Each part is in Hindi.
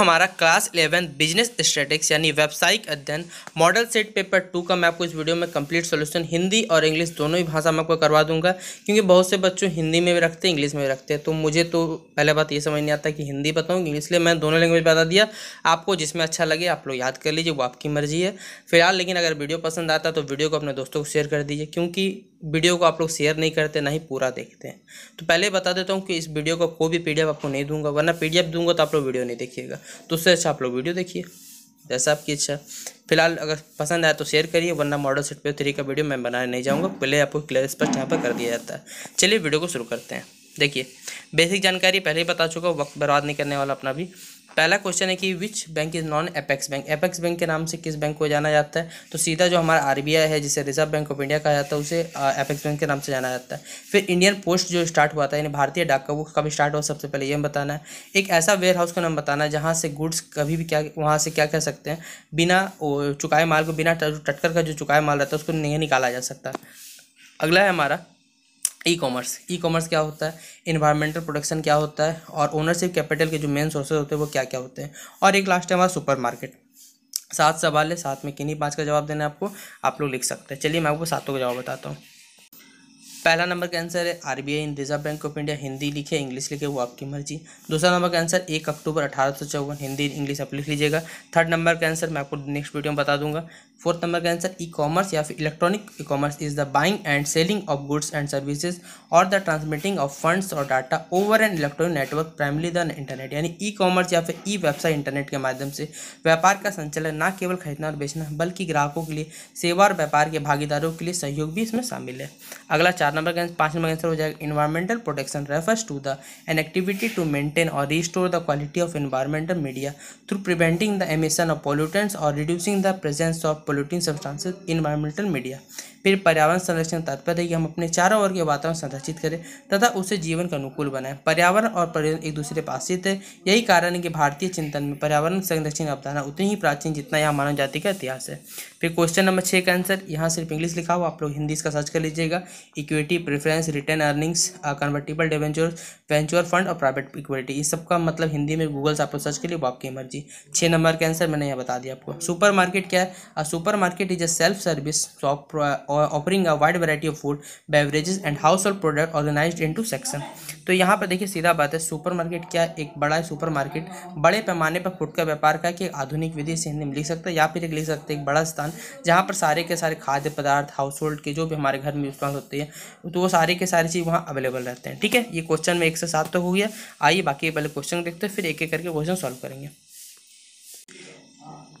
हमारा क्लास इलेवन बिज़नेस स्टेटिक्स यानी व्यावसायिक अध्ययन मॉडल सेट पेपर टू का मैं आपको इस वीडियो में कंप्लीट सॉल्यूशन हिंदी और इंग्लिश दोनों ही भाषा में आपको करवा दूँगा, क्योंकि बहुत से बच्चों हिंदी में भी रखते हैं इंग्लिश में भी रखते हैं। तो मुझे तो पहले बात ये समझ नहीं आता कि हिंदी बताऊँ इसलिए मैं दोनों लैंग्वेज बता दिया। आपको जिसमें अच्छा लगे आप लोग याद कर लीजिए, वो आपकी मर्ज़ी है। फ़िलहाल लेकिन अगर वीडियो पसंद आता तो वीडियो को अपने दोस्तों को शेयर कर दीजिए, क्योंकि वीडियो को आप लोग शेयर नहीं करते, ना ही पूरा देखते हैं। तो पहले बता देता हूँ कि इस वीडियो का कोई भी पीडीएफ आपको नहीं दूँगा, वरना पीडीएफ दूँगा तो आप लोग वीडियो नहीं देखिएगा। तो उससे अच्छा आप लोग वीडियो देखिए। जैसा आपकी इच्छा। फ़िलहाल अगर पसंद आया तो शेयर करिए, वरना मॉडल सेट पे थ्री का वीडियो मैं बनाने नहीं जाऊँगा। पहले आपको क्लियर स्पष्ट यहाँ पर कर दिया जाता है। चलिए वीडियो को शुरू करते हैं। देखिए बेसिक जानकारी पहले ही बता चुका हूँ, वक्त बर्बाद नहीं करने वाला अपना भी। पहला क्वेश्चन है कि which bank is non apex bank apex bank के नाम से किस बैंक को जाना जाता है? तो सीधा जो हमारा आरबीआई है, जिसे रिज़र्व बैंक ऑफ़ इंडिया कहा जाता है, उसे एपेक्स बैंक के नाम से जाना जाता है। फिर इंडियन पोस्ट जो स्टार्ट हुआ था, यानी भारतीय डाक का, वो कभी स्टार्ट हुआ, सबसे पहले ये बताना है। एक ऐसा वेयर हाउस का नाम बताना है, जहाँ से गुड्स कभी भी क्या, वहाँ से क्या कह सकते हैं? बिना चुकाए माल को, बिना टटकर का जो चुकाए माल रहता है, उसको नहीं निकाला जा सकता। अगला है हमारा ई कॉमर्स ई कॉमर्स क्या होता है? इन्वायरमेंटल प्रोडक्शन क्या होता है? और ओनरशिप कैपिटल के जो मेन सोर्सेज होते हैं, वो क्या क्या होते हैं? और एक लास्ट है हमारा सुपर मार्केट सात सवाल है साथ में किन्हीं पाँच का जवाब देना है आपको? आप लोग लिख सकते हैं। चलिए मैं आपको सातों का जवाब बताता हूँ। पहला नंबर का आंसर है RBI in reserve bank of India Hindi लिखे इंग्लिश लिखे, वो आपकी मर्ज़ी। दूसरा नंबर का आंसर एक अक्टूबर अठारह सौ चौवन, हिंदी इंग्लिश आप लिख लीजिएगा। थर्ड नंबर का आंसर मैं आपको नेक्स्ट वीडियो में बता दूँगा। फोर्थ नंबर का आंसर ई कॉमर्स या फिर electronic e commerce is the buying and selling of goods and services और द ट्रांसमिटिंग ऑफ़ फंड्स और data over and electronic network primarily the internet यानी ई कॉमर्स या फिर ई वेबसाइट इंटरनेट के माध्यम से। व्यापार का संचालन न केवल खरीदना और बेचना, बल्कि ग्राहकों के लिए, सेवा और व्यापार के भागीदारों के लिए सहयोग भी इसमें शामिल है। अगला चार नंबर का पाँच नंबर आंसर हो जाएगा environmental protection refers to the an activity to maintain और restore the quality of environmental media through preventing the emission of pollutants और reducing the presence of polluting substances environmental media फिर पर्यावरण संरक्षण तात्पर्य है कि हम अपने चारों ओर के वातावरण संरक्षित करें तथा उसे जीवन का अनुकूल बनाएँ। पर्यावरण और पर्यावरण एक दूसरे पर आश्रित है। यही कारण है कि भारतीय चिंतन में पर्यावरण संरक्षण अवधारणा उतनी ही प्राचीन जितना यहाँ मानव जाति का इतिहास है। फिर क्वेश्चन नंबर छः का आंसर यहाँ सिर्फ़ इंग्लिश लिखा हुआ, आप लोग हिंदी इसका सर्च कर लीजिएगा। Equity preference return earnings convertible debenture venture fund और प्राइवेट इक्विटी इस सबका मतलब हिंदी में गूगल से आप लोग सर्च करिए, वो आपकी मर्ज़ी। छः नंबर का आंसर मैंने यहाँ बता दिया आपको। सुपर मार्केट क्या है? Supermarket is a self service shop offering a wide variety of food beverages and household product organized into section तो यहाँ पर देखिए सीधा बात है सुपर मार्केट क्या एक बड़ा सुपर मार्केट बड़े पैमाने पर फ़ूड का व्यापार का कि आधुनिक विधि से हिंदी में लिख सकते हैं, या फिर एक लिख सकते हैं एक बड़ा स्थान, जहाँ पर सारे के सारे खाद्य पदार्थ हाउस होल्ड के जो भी हमारे घर में इस्तेमाल होते हैं तो वो सारे के सारी चीज़ वहाँ अवेलेबल रहते हैं, ठीक है? ये क्वेश्चन में एक से सात तक हो गया। आइए बाकी पहले क्वेश्चन देखते हैं, फिर एक एक करके क्वेश्चन सॉल्व करेंगे।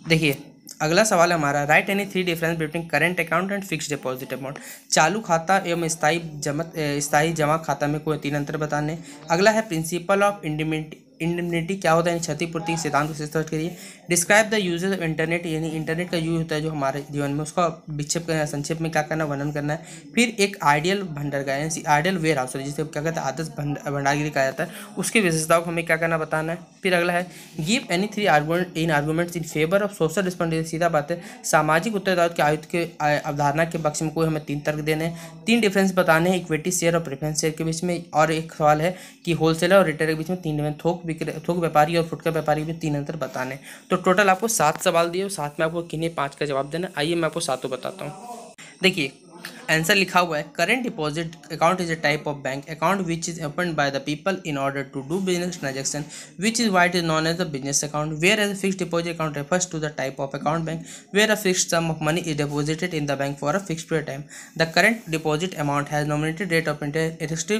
देखिए अगला सवाल हमारा write any three difference between current account and fix deposit amount चालू खाता एवं स्थायी जमा स्थायी जमा खाता में कोई तीन अंतर बताने। अगला है प्रिंसिपल ऑफ़ इंडिमिटी इंडिमिनिटी क्या होता है? क्षतिपूर्ति सिद्धांत के लिए। Describe the usages of internet यानी इंटरनेट का यूज़ होता है जो हमारे जीवन में, उसका विक्षेप करना, संक्षेप में क्या करना, वर्णन करना है। फिर एक आइडियल भंडार का यानी आइडियल वेयर हाउस जिसे क्या कहते हैं, आदर्श भंडारगिरी कहा जाता है। उसकी विशेषताओं को हमें क्या करना बताना है। फिर अगला है give any three argument in arguments in favour of social responsibility सीधा बात है, सामाजिक उत्तरदायित्व के आयुक्त के अवधारणा के पक्ष में कोई हमें तीन तर्क देने हैं। तीन डिफरेंस बताने हैं इक्विटी शेयर और प्रेफरेंस शेयर के बीच में, और एक सवाल है कि होलसेलर और रिटेलर के बीच में तीन थोक थोक व्यापारी और फुटकर व्यापारी के बीच तीन अंतर बताने तो टोटल आपको सात सवाल दिए साथ में आपको किन्हीं पाँच का जवाब देना आइए मैं आपको सातों बताता हूँ। देखिए आंसर लिखा हुआ है current deposit account is a type of bank account which is open by the people in order to do business transaction which is white is known as the business account whereas fix deposit account refers to the type of account bank where a fix sum of money is deposited in the bank for a fix period time the current deposit amount has nominated rate of interest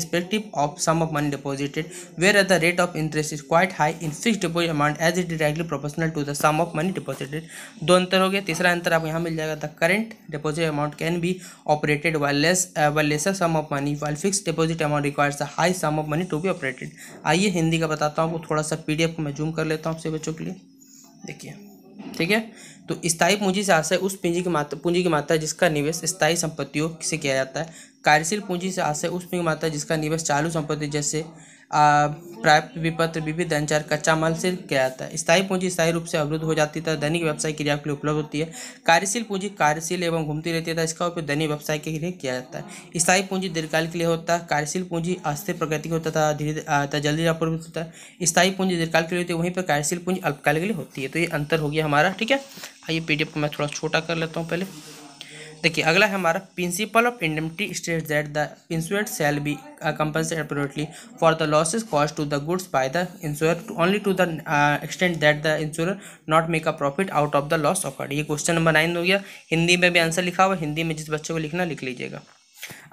irrespective of sum of money deposited, whereas the rate of interest is quite high in fixed deposit amount as it is directly proportional to the sum of money deposited. दो अंतर हो गया तीसरा अंतर आपको यहाँ मिल जाएगा the current deposit amount can be operated while less uh, while lesser sum of money while fixed deposit amount requires a high sum of money to be operated. आइए हिंदी का बताता हूँ थोड़ा सा पीडीएफ को मैं जूम कर लेता हूँ आपसे बच्चों के लिए। देखिए ठीक है? तो स्थायी पूंजी से आशय उस पूंजी की मात्रा पूंजी की मात्रा जिसका निवेश स्थायी संपत्तियों से किया जाता है। कार्यशील पूंजी से आशय उस पूंजी की मात्रा जिसका निवेश चालू संपत्ति जैसे प्राप्त विपत्र विविध अंचर कच्चा माल से किया जाता है। स्थायी पूंजी स्थायी रूप से अवरुद्ध हो जाती है दैनिक व्यवसाय क्रिया के लिए उपलब्ध होती है। कार्यशील पूंजी कार्यशील एवं घूमती रहती है इसका उपयोग दैनिक व्यवसाय के लिए किया जाता है। स्थायी पूंजी दीर्घकाल के लिए होता है। कार्यशील पूंजी अस्थिर प्रगति होता था धीरे जल्दी अपूर्व होता है। स्थायी पूंजी दीर्घकाल के लिए होती है, वहीं पर कार्यशील पूंजी अल्पकाल के लिए होती है। तो ये अंतर हो गया हमारा, ठीक है? आइए पीडीएफ को मैं थोड़ा छोटा कर लेता हूँ पहले। देखिए, अगला है हमारा principle of indemnity state that the insured shall be compensate appropriately for the losses cost to the goods by the insure only to the extent that the insure not make a profit out of the loss of ये क्वेश्चन नंबर नाइन हो गया। हिंदी में भी आंसर लिखा हुआ हिंदी में जिस बच्चे को लिखना लिख लीजिएगा।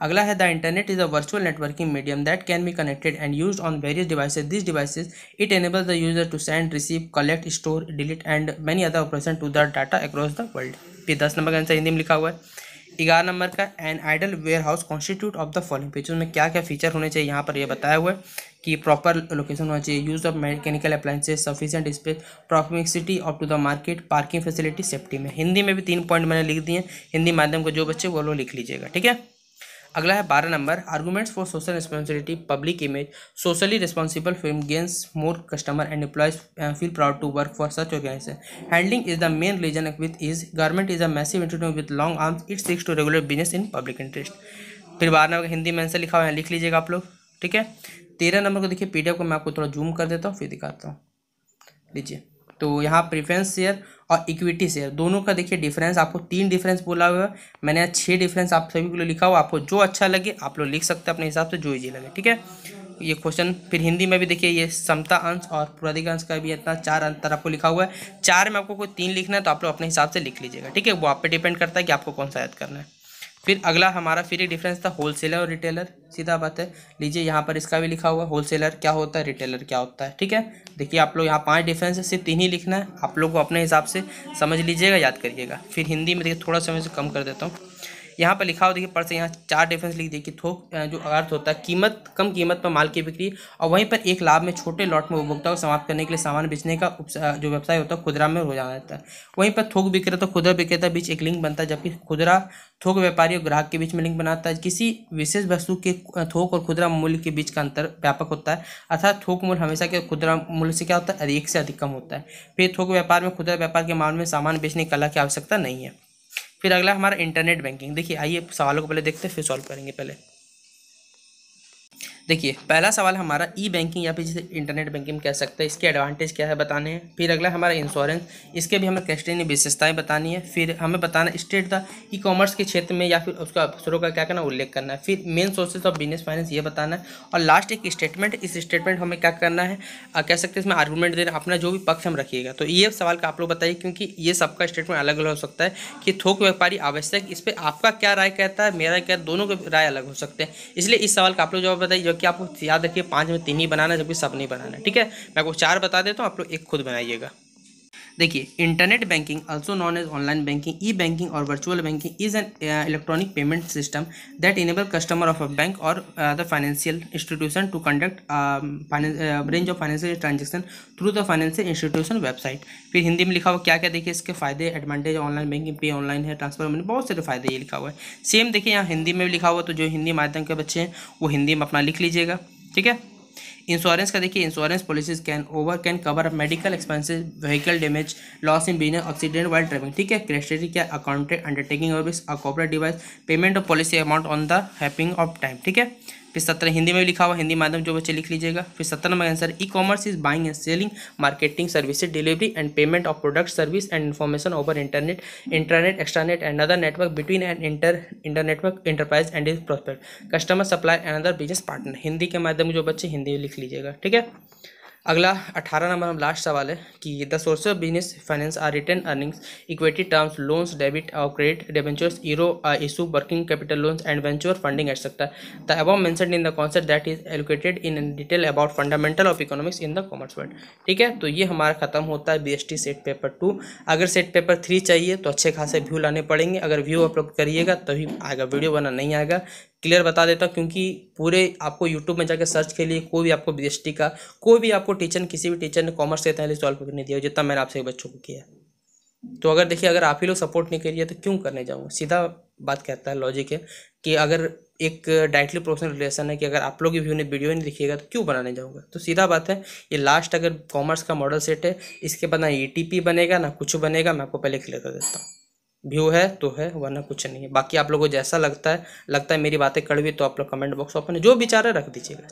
अगला है the internet is a virtual networking medium that can be connected and use on various devices this devices it enable the user to send receive collect store delete and many other operation to the data across the world फिर दस नंबर का आंसर हिंदी में लिखा हुआ है। ग्यारह नंबर का an ideal warehouse constitute of the following page उसमें क्या क्या फीचर होने चाहिए, यहाँ पर यह बताया हुआ है कि प्रॉपर लोकेशन होना चाहिए। Use of mechanical appliances sufficient space proximity of to the market parking facility safety में। हिंदी में भी तीन पॉइंट मैंने लिख दिए हिंदी माध्यम के जो बच्चे वो लोग लिख लीजिएगा, ठीक है? अगला है बारह number arguments for social responsibility public image socially responsible firm gains more customer and employees feel proud to work for such organization handling is the main reason with is government is a massive institute with long arms it seeks to regular business in public interest फिर बारह नंबर, हिंदी में आंसर लिखा हुआ है, लिख लीजिएगा आप लोग, ठीक है? तेरह नंबर को देखिए पीडीएफ को मैं आपको थोड़ा जूम कर देता हूँ, फिर दिखाता हूँ। लीजिए। तो यहाँ प्रिफरेंस शेयर और इक्विटी शेयर दोनों का देखिए डिफरेंस आपको तीन डिफरेंस बोला हुआ है। मैंने यहाँ छः डिफरेंस आप सभी को लिखा हुआ आपको जो अच्छा लगे, आप लोग लिख सकते हैं अपने हिसाब से, जो इजी लगे, ठीक है? ये क्वेश्चन फिर हिंदी में भी देखिए, ये समता अंश और पुराधिक अंश का भी इतना चार अंतर आपको लिखा हुआ है। चार में आपको कोई तीन लिखना है तो आप लोग अपने हिसाब से लिख लीजिएगा, ठीक है? वो आप पे डिपेंड करता है कि आपको कौन सा याद करना है। फिर अगला हमारा, फिर एक डिफरेंस था होलसेलर और रिटेलर सीधा बात है। लीजिए यहाँ पर इसका भी लिखा हुआ होलसेलर क्या होता है रिटेलर क्या होता है, ठीक है? देखिए आप लोग यहाँ पाँच डिफरेंस है, सिर्फ़ तीन ही लिखना है। आप लोग को अपने हिसाब से समझ लीजिएगा, याद करिएगा। फिर हिंदी में देखिए, थोड़ा समय से कम कर देता हूँ। यहाँ पर लिखा हुआ, देखिए से यहाँ चार डिफरेंस लिख कि थोक जो अर्थ होता है, कीमत, कम कीमत पर माल की बिक्री और वहीं पर एक लाभ में छोटे लॉट में उपभोक्ता को समाप्त करने के लिए सामान बेचने का जो व्यवसाय होता है, खुदरा में हो जाना रहता है। वहीं पर थोक विक्रेता, खुदरा विक्रेता बीच एक लिंक बनता है, जबकि खुदरा, थोक व्यापारी और ग्राहक के बीच में लिंक बनाता है। किसी विशेष वस्तु के थोक और खुदरा मूल्य के बीच का अंतर व्यापक होता है, अर्थात थोक मूल्य हमेशा के खुदरा मूल्य से क्या होता है, अधिक से अधिक कम होता है। फिर थोक व्यापार में, खुदरा व्यापार के मामले में सामान बेचने की कला की आवश्यकता नहीं है। फिर अगला हमारा इंटरनेट बैंकिंग देखिए, आइए सवालों को पहले देखते हैं, फिर सॉल्व करेंगे पहले। देखिए, पहला सवाल हमारा ई बैंकिंग या फिर जिसे इंटरनेट बैंकिंग कह सकते हैं, इसके एडवांटेज क्या है बताने हैं। फिर अगला हमारा इंश्योरेंस इसके भी हमें कैस्टनी विशेषताएँ बतानी है। फिर हमें बताना स्टेट द ई कॉमर्स के क्षेत्र में या फिर उसका अवसरों का क्या करना उल्लेख करना है। फिर main sources of business finance ये बताना है। और लास्ट एक स्टेटमेंट इस स्टेटमेंट हमें क्या करना है कह सकते हैं इसमें आर्गूमेंट देना, अपना जो भी पक्ष हम रखिएगा। तो ये सवाल का आप लोग बताइए, क्योंकि ये सबका स्टेटमेंट अलग अलग हो सकता है कि थोक व्यापारी आवश्यक, इस पर आपका क्या राय कहता है, मेरा क्या, दोनों के राय अलग हो सकते हैं। इसलिए इस सवाल का आप लोग जवाब बताइए कि आपको याद रखिए, पाँच में तीन ही बनाना जबकि सब नहीं बनाना ठीक है? मैं आपको चार बता देता हूँ, आप लोग एक खुद बनाइएगा। देखिए internet banking also known as online banking e banking और virtual banking is an electronic payment system that enable customer of a bank और the financial institution to conduct range of financial transaction through the financial institution website फिर हिंदी में लिखा हुआ क्या क्या देखिए, इसके फ़ायदे एडवांटेज ऑनलाइन बैंकिंग पे ऑनलाइन है ट्रांसफ़र मनी बहुत सारे फ़ायदे ये लिखा हुआ है। सेम देखिए यहाँ हिंदी में भी लिखा हुआ तो जो हिंदी माध्यम के बच्चे हैं, वो हिंदी में अपना लिख लीजिएगा, ठीक है? इंश्योरेंस का देखिए insurance policies can over can cover medical expenses vehicle damage loss in business accident while driving ठीक है? क्रेस्टेरी क्या? अकाउंटेड अंडरटेकिंग और corporate device payment of policy amount on the happening of time ठीक है? फिर सत्रह, हिंदी में भी लिखा हुआ हिंदी माध्यम जो बच्चे लिख लीजिएगा। फिर सत्रह number answer e commerce is buying and selling marketing services delivery and payment of product service and information over internet internet extranet and other network between and inter internetwork enterprise and is prospect customer supply and other business partner Hindi के माध्यम जो बच्चे, हिंदी में लिख लीजिएगा, ठीक है? अगला अठारह नंबर हम लास्ट सवाल है कि the source of business finance are return earnings equity terms loans debit और credit debentures euro issue working capital loans and venture funding etcetera the above mentioned in the concept that is allocated in detail about fundamental of economics in the commerce world ठीक है? तो ये हमारा खत्म होता है बी सेट पेपर टू अगर सेट पेपर थ्री चाहिए तो अच्छे खासे व्यू लाने पड़ेंगे. अगर व्यू अपलोड करिएगा तभी आएगा वीडियो बना नहीं आएगा. क्लियर बता देता हूँ, क्योंकि पूरे आपको यूट्यूब में जाकर सर्च के लिए कोई भी आपको बी का, कोई भी आपको टीचर किसी भी टीचर ने कॉमर्स के तहत सॉल्व नहीं दिया जितना मैंने आपसे बच्चों को किया तो अगर देखिए, अगर आप ही लोग सपोर्ट नहीं करिए तो क्यों करने जाऊँगा सीधा बात कहता है लॉजिक है कि अगर एक डायरेक्टली प्रोफेशनल रिलेशन है कि अगर आप लोग व्यू ने वीडियो नहीं दिखिएगा तो क्यों बनाने जाऊँगा? तो सीधा बात है, ये लास्ट अगर कॉमर्स का मॉडल सेट है, इसके बाद ना ई बनेगा, ना कुछ बनेगा, मैं आपको पहले क्लियर कर देता हूँ। व्यू है तो है, वरना कुछ नहीं है। बाकी आप लोगों को जैसा लगता है लगता है मेरी बातें कड़वी तो आप लोग कमेंट बॉक्स ओपन जो विचार है रख दीजिएगा।